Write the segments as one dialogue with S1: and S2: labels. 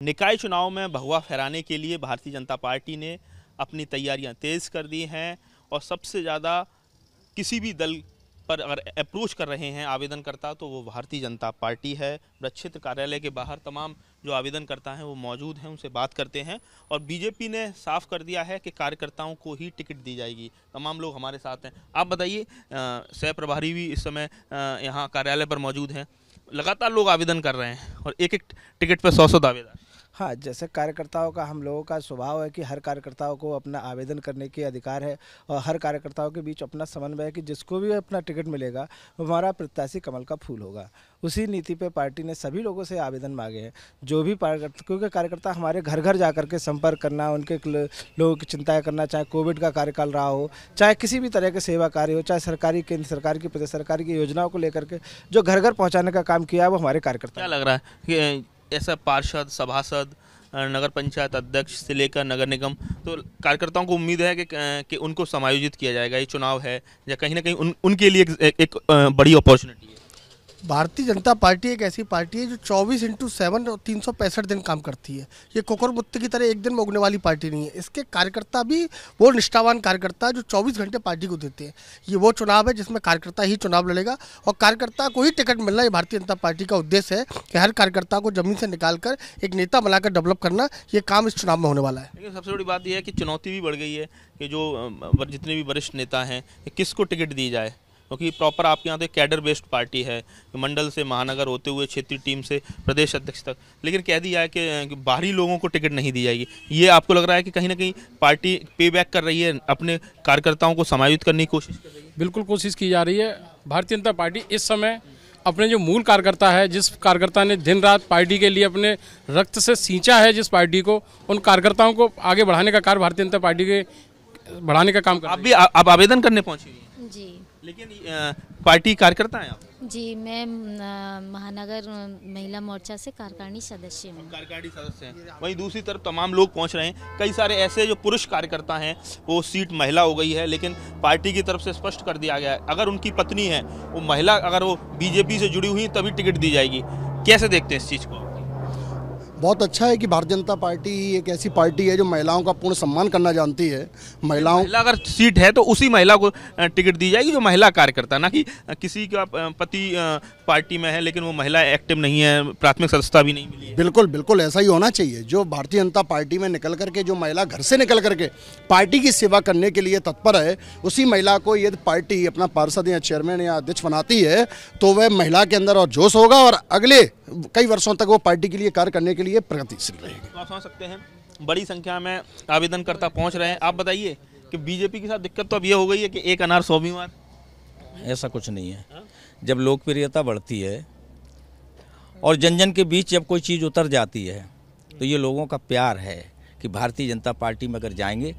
S1: निकाय चुनाव में भगवा फहराने के लिए भारतीय जनता पार्टी ने अपनी तैयारियाँ तेज़ कर दी हैं और सबसे ज़्यादा किसी भी दल पर अगर अप्रोच कर रहे हैं आवेदनकर्ता तो वो भारतीय जनता पार्टी है। वृक्षित्र कार्यालय के बाहर तमाम जो आवेदनकर्ता हैं, वो मौजूद हैं, उनसे बात करते हैं और बीजेपी ने साफ़ कर दिया है कि कार्यकर्ताओं को ही टिकट दी जाएगी। तमाम लोग हमारे साथ हैं। आप बताइए सह प्रभारी भी इस समय यहाँ कार्यालय पर मौजूद हैं। लगातार लोग आवेदन कर रहे हैं और एक एक टिकट पर सौ सौ दावेदार।
S2: हाँ जैसे कार्यकर्ताओं का हम लोगों का स्वभाव है कि हर कार्यकर्ताओं को अपना आवेदन करने के अधिकार है और हर कार्यकर्ताओं के बीच अपना समन्वय है कि जिसको भी अपना टिकट मिलेगा वो हमारा प्रत्याशी कमल का फूल होगा। उसी नीति पे पार्टी ने सभी लोगों से आवेदन मांगे हैं। जो भी क्योंकि कार्यकर्ता हमारे घर घर जा करके संपर्क करना उनके लोगों की चिंता करना चाहे कोविड का कार्यकाल रहा हो चाहे किसी भी तरह के सेवा कार्य हो चाहे सरकारी केंद्र सरकार की प्रदेश सरकार की योजनाओं को लेकर के जो घर घर पहुँचाने का काम किया है वो हमारे कार्यकर्ता
S1: क्या लग रहा है ऐसा पार्षद सभासद नगर पंचायत अध्यक्ष से लेकर नगर निगम। तो कार्यकर्ताओं को उम्मीद है कि, कि उनको समायोजित किया जाएगा। ये चुनाव है या कहीं ना कहीं उन, उनके लिए एक, एक बड़ी अपॉर्चुनिटी है।
S3: भारतीय जनता पार्टी एक ऐसी पार्टी है जो 24 इंटू सेवन और तीन सौ पैंसठ दिन काम करती है। ये कोकर मुत्ते की तरह एक दिन में उगने वाली पार्टी नहीं है। इसके कार्यकर्ता भी वो निष्ठावान कार्यकर्ता जो 24 घंटे पार्टी को देते हैं। ये वो चुनाव है जिसमें कार्यकर्ता ही चुनाव लड़ेगा और कार्यकर्ता को ही टिकट मिलना ये भारतीय जनता पार्टी का उद्देश्य है कि हर कार्यकर्ता को ज़मीन से निकाल कर एक नेता बनाकर डेवलप करना, ये काम इस चुनाव में होने वाला है।
S1: लेकिन सबसे बड़ी बात यह है कि चुनौती भी बढ़ गई है कि जो जितने भी वरिष्ठ नेता हैं, किसको टिकट दी जाए? क्योंकि प्रॉपर आपके यहाँ तो कैडर बेस्ड पार्टी है मंडल से महानगर होते हुए क्षेत्रीय टीम से प्रदेश अध्यक्ष तक। लेकिन कह दिया है कि बाहरी लोगों को टिकट नहीं दी जाएगी। ये आपको लग रहा है कि कहीं ना कहीं पार्टी पे बैक कर रही है अपने कार्यकर्ताओं को समायोजित करने की कोशिश कर रही है?
S4: बिल्कुल कोशिश की जा रही है। भारतीय जनता पार्टी इस समय अपने जो मूल कार्यकर्ता है जिस कार्यकर्ता ने दिन रात पार्टी के लिए अपने रक्त से सींचा है जिस पार्टी को उन कार्यकर्ताओं को आगे बढ़ाने का कार्य भारतीय जनता पार्टी के बढ़ाने का काम कर
S1: आप भी आप आवेदन करने पहुँची
S5: जी।
S1: लेकिन पार्टी कार्यकर्ता हैं आप?
S5: जी मैं महानगर महिला मोर्चा से कार्यकारिणी सदस्य हूँ।
S1: कार्यकारिणी सदस्य हैं। वहीं दूसरी तरफ़ तमाम लोग पहुँच रहे हैं। कई सारे ऐसे जो पुरुष कार्यकर्ता हैं वो सीट महिला हो गई है लेकिन पार्टी की तरफ़ से स्पष्ट कर दिया गया है। अगर उनकी पत्नी है वो महिला अगर वो बीजेपी से जुड़ी हुई तभी टिकट दी जाएगी। कैसे देखते हैं इस चीज़ को?
S3: बहुत अच्छा है कि भारतीय जनता पार्टी एक ऐसी पार्टी है जो महिलाओं का पूर्ण सम्मान करना जानती है।
S1: महिलाओं महिला अगर सीट है तो उसी महिला को टिकट दी जाएगी जो महिला कार्यकर्ता ना कि किसी का पति पार्टी में है लेकिन वो महिला एक्टिव नहीं है प्राथमिक सदस्यता भी नहीं मिली
S3: बिल्कुल बिल्कुल ऐसा ही होना चाहिए। जो भारतीय जनता पार्टी में निकल करके जो महिला घर से निकल करके पार्टी की सेवा करने के लिए तत्पर है उसी महिला को यदि पार्टी अपना पार्षद या चेयरमैन या अध्यक्ष बनाती है तो वह महिला के अंदर और जोश होगा और अगले कई वर्षों तक वो पार्टी के लिए कार्य करने के लिए प्रगतिशील रहेगी।
S1: तो आप समझ सकते हैं बड़ी संख्या में आवेदनकर्ता पहुँच रहे हैं। आप बताइए कि बीजेपी के साथ दिक्कत तो अब ये हो गई है कि एक अनार सौ बीमार
S6: ऐसा कुछ नहीं है। हा? जब लोकप्रियता बढ़ती है और जन जन के बीच जब कोई चीज़ उतर जाती है तो ये लोगों का प्यार है कि भारतीय जनता पार्टी में अगर जाएँगे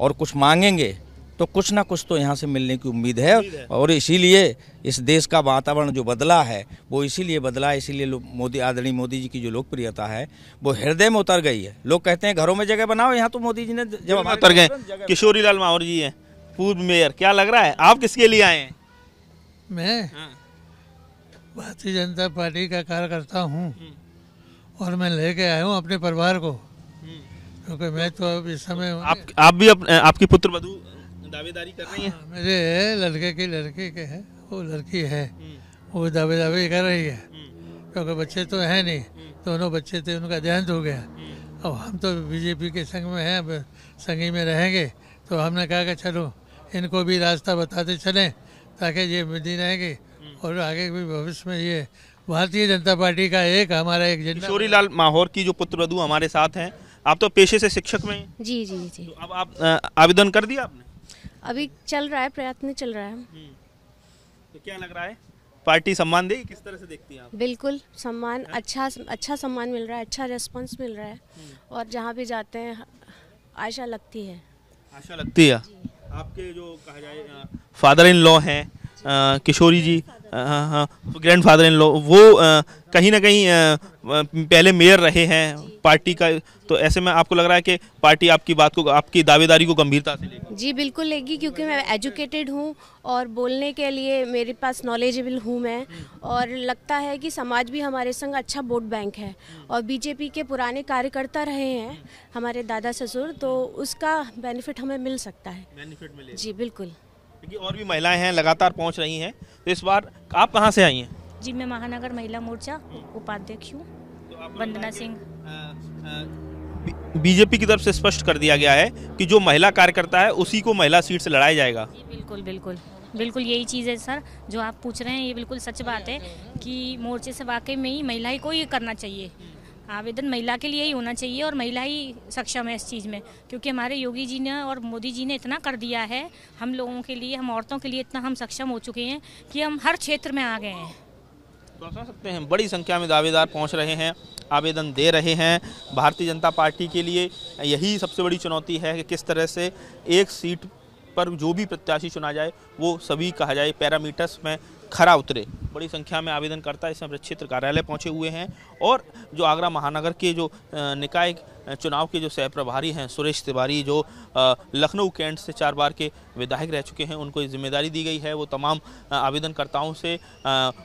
S6: और कुछ मांगेंगे तो कुछ ना कुछ तो यहाँ से मिलने की उम्मीद है और इसीलिए इस देश का वातावरण जो बदला है वो इसीलिए बदला है इसीलिए मोदी आदरणीय मोदी जी की जो लोकप्रियता है वो हृदय में उतर गई है। लोग कहते हैं घरों में जगह बनाओ यहाँ तो मोदी जी ने
S1: जब उतर गए। किशोरी लाल माहौर जी है पूर्व मेयर। क्या लग रहा है? आप किसके लिए आए हैं?
S7: मैं? हाँ। भारतीय जनता पार्टी का कार्यकर्ता हूँ। हम्म। और मैं लेके आया हूँ अपने परिवार को। हम्म। क्योंकि मैं तो अब इस समय
S1: आप आप भी अप, आपकी पुत्र वधु दावेदारी कर रही हैं हाँ,
S7: मेरे लड़के की लड़की के है वो लड़की है हम्म। वो दावे दावे कर रही है। क्योंकि बच्चे तो है नहीं दोनों बच्चे थे उनका देहांत हो गया। अब हम तो बीजेपी के संग में हैं अब संगी में रहेंगे तो हमने कहा कि चलो इनको भी रास्ता बताते चलें ताकि ये मिलती रहेगी और आगे भी भविष्य में ये भारतीय जनता पार्टी का एक हमारा एक
S1: किशोरी लाल माहौर की जो पुत्र वधु हमारे साथ हैं आप तो पेशे से शिक्षक में
S5: जी जी जी।
S1: तो अब आप आवेदन कर दिया आपने?
S5: अभी चल रहा है प्रयत्न चल रहा है। हम्म।
S1: तो क्या लग रहा है? पार्टी सम्मान देगी किस तरह से देखती हैं आप?
S5: बिल्कुल सम्मान है? अच्छा अच्छा सम्मान मिल रहा है अच्छा रेस्पॉन्स मिल रहा है। हम्म। और जहाँ भी जाते हैं आशा लगती है।
S1: आशा लगती है? आपके जो कहा जाए फादर इन लॉ हैं किशोरी जी ग्रैंड फादर इन लो वो कहीं ना कहीं पहले मेयर रहे हैं पार्टी का तो ऐसे में आपको लग रहा है कि पार्टी आपकी बात को आपकी दावेदारी को गंभीरता से लेगी?
S5: जी बिल्कुल लेगी क्योंकि मैं एजुकेटेड हूँ और बोलने के लिए मेरे पास नॉलेजेबल हूँ मैं। और लगता है कि समाज भी हमारे संग अच्छा वोट बैंक है और बीजेपी के पुराने कार्यकर्ता रहे हैं हमारे दादा ससुर तो उसका बेनिफिट हमें मिल सकता है।
S1: बेनिफिट मिले
S5: जी बिल्कुल।
S1: क्योंकि और भी महिलाएँ हैं लगातार पहुँच रही हैं। तो इस बार आप कहाँ से आई हैं?
S8: जी मैं महानगर महिला मोर्चा उपाध्यक्ष हूँ वंदना सिंह।
S1: बीजेपी की तरफ़ से स्पष्ट कर दिया गया है कि जो महिला कार्यकर्ता है उसी को महिला सीट से लड़ाया जाएगा।
S8: जी बिल्कुल बिल्कुल। बिल्कुल यही चीज़ है सर जो आप पूछ रहे हैं ये बिल्कुल सच बात है कि मोर्चे से वाकई में ही महिला ही को ये करना चाहिए। आवेदन महिला के लिए ही होना चाहिए और महिला ही सक्षम है इस चीज़ में, क्योंकि हमारे योगी जी ने और मोदी जी ने इतना कर दिया है, हम लोगों के लिए, हम औरतों के लिए इतना हम सक्षम हो चुके हैं कि हम हर क्षेत्र में आ गए हैं।
S1: तो समझ सकते हैं, बड़ी संख्या में दावेदार पहुँच रहे हैं, आवेदन दे रहे हैं, भारतीय जनता पार्टी के लिए यही सबसे बड़ी चुनौती है कि किस तरह से एक सीट पर जो भी प्रत्याशी चुना जाए, वो सभी कहा जाए, पैरामीटर्स में खरा उतरे। बड़ी संख्या में आवेदनकर्ता इस समय क्षेत्र कार्यालय पहुँचे हुए हैं और जो आगरा महानगर के जो निकाय चुनाव के जो सह प्रभारी हैं, सुरेश तिवारी जो लखनऊ कैंट से चार बार के विधायक रह चुके हैं, उनको ज़िम्मेदारी दी गई है। वो तमाम आवेदनकर्ताओं से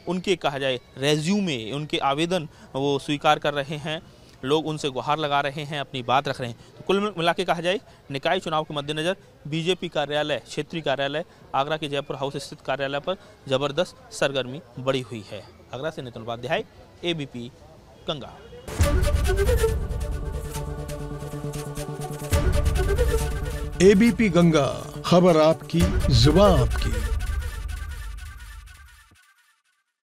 S1: उनके, कहा जाए रेज्यूमे उनके आवेदन वो स्वीकार कर रहे हैं। लोग उनसे गुहार लगा रहे हैं, अपनी बात रख रहे हैं। तो कुल मिला के कहा जाए, निकाय चुनाव के मद्देनज़र बीजेपी कार्यालय, क्षेत्रीय कार्यालय, आगरा के जयपुर हाउस स्थित कार्यालय पर ज़बरदस्त सरगर्मी बढ़ी हुई है। आगरा से नितिन उपाध्याय एबीपी गंगा।
S9: एबीपी गंगा, खबर आपकी जुबा आपकी।